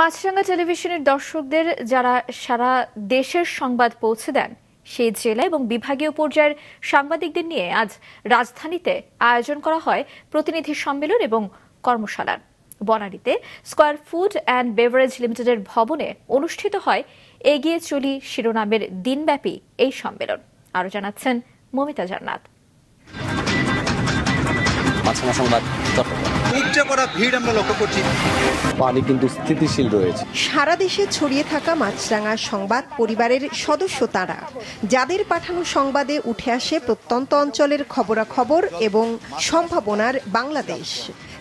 মাছরাঙ্গা টেলিভিশনের দর্শকদের যারা সারা দেশের সংবাদ পৌঁছে দেন, সেই জেলা এবং বিভাগীয় পর্যায়ের সাংবাদিকদের নিয়ে আজ রাজধানীতে আয়োজন করা হয় প্রতিনিধি সম্মেলন এবং কর্মশালার। বনানীতে স্কয়ার ফুড অ্যান্ড বেভারেজ লিমিটেডের ভবনে অনুষ্ঠিত হয় এগিয়ে চলি শিরোনামের দিনব্যাপী এই সম্মেলন। আরও জানাচ্ছেন মমিতা জান্নাত। মাছরাঙা সংবাদ। চট্টগ্রাম উপচে পড়া ভিড় আমরা লক্ষ্য করছি। পানি কিন্তু স্থিতিশীল রয়েছে। সারা দেশে ছড়িয়ে থাকা মাছরাঙা সংবাদ পরিবারের সদস্য তারা। যাদের পাঠানো সংবাদে উঠে আসে প্রত্যন্ত অঞ্চলের খবরাখবর এবং সম্ভাবনার বাংলাদেশ।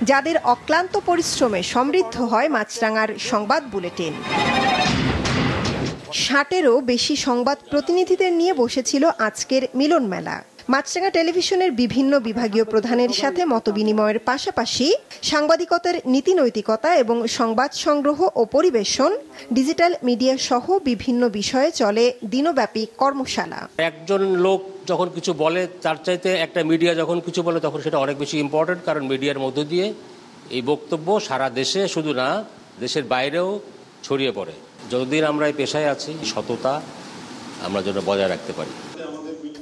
যাদের অক্লান্ত পরিশ্রমে সমৃদ্ধ হয় মাছরাঙার সংবাদ বুলেটিন। ষাটেরও বেশি সংবাদ প্রতিনিধিদের নিয়ে বসেছিল আজকের মিলন মেলা মাছরাঙা টেলিভিশনের বিভিন্ন বিভাগীয় প্রধানের সাথে মতবিনিময়ের পাশাপাশি সাংবাদিকতার নীতি নৈতিকতা এবং সংবাদ সংগ্রহ ও পরিবেশন, ডিজিটাল মিডিয়া সহ বিভিন্ন বিষয়ে চলে দিনব্যাপী কর্মশালা। একজন লোক যখন কিছু বলে, তার চাইতে একটা মিডিয়া যখন কিছু বলে, তখন সেটা অনেক বেশি ইম্পর্টেন্ট কারণ মিডিয়ার মধ্য দিয়ে এই বক্তব্য সারা দেশে শুধু না, দেশের বাইরেও ছড়িয়ে পড়ে। যতদিন আমরা এই পেশায় আছি, সততা আমরা যেন বজায় রাখতে পারি।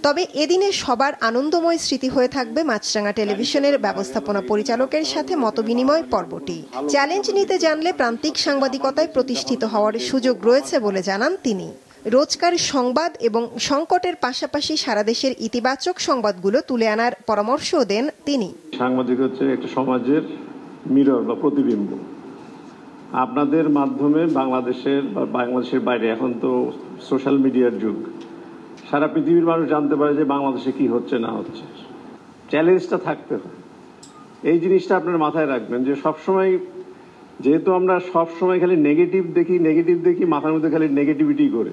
তবে এদিনে সবার আনন্দময় স্মৃতি হয়ে থাকবে মাছরাঙা টেলিভিশনের ব্যবস্থাপনা পরিচালকের সাথে মতবিনিময় পর্বটি। চ্যালেঞ্জ নিতে জানলে প্রান্তিক সাংবাদিকতায় প্রতিষ্ঠিত হওয়ার সুযোগ রয়েছে বলে জানান তিনি। রোজকার সংবাদ এবং সংকটের পাশাপাশি সারা দেশের ইতিবাচক সংবাদগুলো তুলে আনার পরামর্শও দেন তিনি। সাংবাদিক হচ্ছে একটা সমাজের মিরর বা প্রতিবিম্ব। আপনাদের মাধ্যমে বাংলাদেশের বা বাংলাদেশের বাইরে, এখন তো সোশ্যাল মিডিয়ার যুগ। সারা পৃথিবীর মানুষ জানতে পারে যে বাংলাদেশে কি হচ্ছে না হচ্ছে। চ্যালেঞ্জটা থাকতে হয়। এই জিনিসটা আপনার মাথায় রাখবেন যে সবসময় যেহেতু আমরা সবসময় খালি নেগেটিভ দেখি নেগেটিভ দেখি মাথার মধ্যে খালি নেগেটিভিটি করে।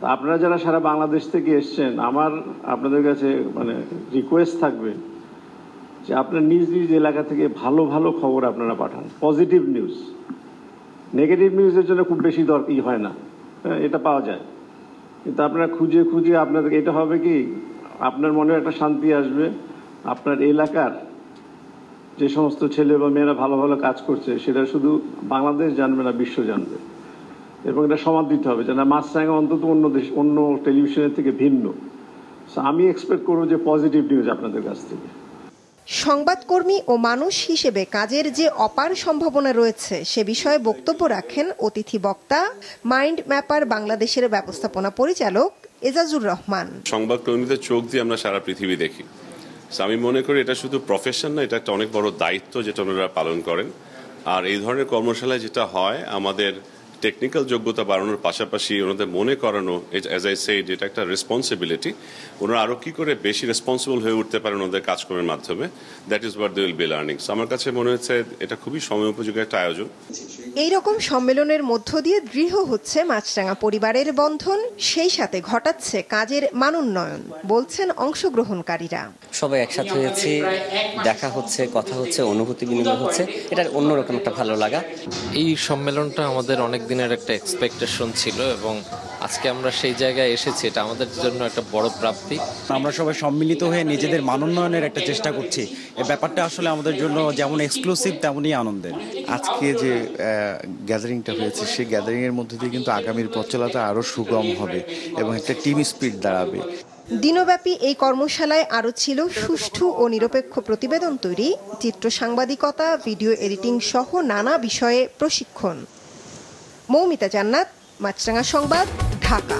তা আপনারা যারা সারা বাংলাদেশ থেকে এসছেন আমার আপনাদের কাছে মানে রিকোয়েস্ট থাকবে যে আপনার নিজ নিজ এলাকা থেকে ভালো ভালো খবর আপনারা পাঠান। পজিটিভ নিউজ নেগেটিভ নিউজের জন্য খুব বেশি দরকার হয় না। হ্যাঁ, এটা পাওয়া যায়। কিন্তু আপনারা খুঁজে খুঁজে আপনাদের, এটা হবে কি? আপনার মনে একটা শান্তি আসবে। আপনার এলাকার যে সমস্ত ছেলে বা মেয়েরা ভালো ভালো কাজ করছে, সেটা শুধু বাংলাদেশ জানবে না, বিশ্ব জানবে। এবং এটা সমাদ দিতে হবে যে না মাছরাঙা অন্তত অন্য দেশ, অন্য টেলিভিশনের থেকে ভিন্ন। আমি এক্সপেক্ট করব যে পজিটিভ নিউজ আপনাদের কাছ থেকে। সংবাদকর্মী ও মানুষ হিসেবে কাজের যে অপার সম্ভাবনা রয়েছে, সে বিষয়ে বক্তব্য রাখেন অতিথি বক্তা, মাইন্ড ম্যাপার বাংলাদেশের ব্যবস্থাপনা পরিচালক এজাজুর রহমান। সংবাদকর্মীদের চোখ দিয়ে আমরা সারা পৃথিবী দেখি। আমি মনে করি এটা শুধু প্রফেশন না, এটা একটা অনেক বড় দায়িত্ব যেটা ওনারা পালন করেন। আর এই ধরনের কর্মশালায় যেটা হয়, আমাদের টেকনিক্যাল যোগ্যতা বাড়ানোর পাশাপাশি ওনাদের মনে করানো অ্যাজ আই সেইড এটা একটা রেসপন্সিবিলিটি ওনারা আরও কি করে বেশি রেসপন্সিবল হয়ে উঠতে পারেন ওনাদের কাজকর্মের মাধ্যমে that is what they will be learning আমার কাছে মনে হচ্ছে এটা খুবই সময় উপযোগী একটা আয়োজন। এই রকম সম্মেলনের মধ্য দিয়ে দৃঢ় হচ্ছে মাছরাঙা পরিবারের বন্ধন সেই সাথে ঘটাচ্ছে কাজের মানোন্নয়ন বলছেন অংশগ্রহণকারীরা। সবাই একসাথে হয়েছি দেখা হচ্ছে কথা হচ্ছে অনুভূতি বিনিময় হচ্ছে এটা অন্যরকম একটা ভালো লাগা। এই সম্মেলনটা আমাদের অনেক দিনের একটা এক্সপেকটেশন ছিল এবং আজকে আমরা সেই জায়গায় এসেছি। এটা আমাদের জন্য একটা বড় প্রাপ্তি। আমরা সবাই সম্মিলিত হয়ে নিজেদের মানোন্নয়নের একটা চেষ্টা করছি। এই ব্যাপারটা আসলে আমাদের জন্য যেমন এক্সক্লুসিভ তেমনই আনন্দের। আজকে যে গ্যাদারিংটা হয়েছে সেই গ্যাদারিংয়ের মধ্যে দিয়ে কিন্তু আগামীর পথ চলাটা আরও সুগম হবে এবং একটা টিম স্পিড দাঁড়াবে। দিনব্যাপী এই কর্মশালায় আরও ছিল সুষ্ঠু ও নিরপেক্ষ প্রতিবেদন তৈরি চিত্র সাংবাদিকতা ভিডিও এডিটিং সহ নানা বিষয়ে প্রশিক্ষণ। মৌমিতা জান্নাত মাছরাঙা সংবাদ ঢাকা।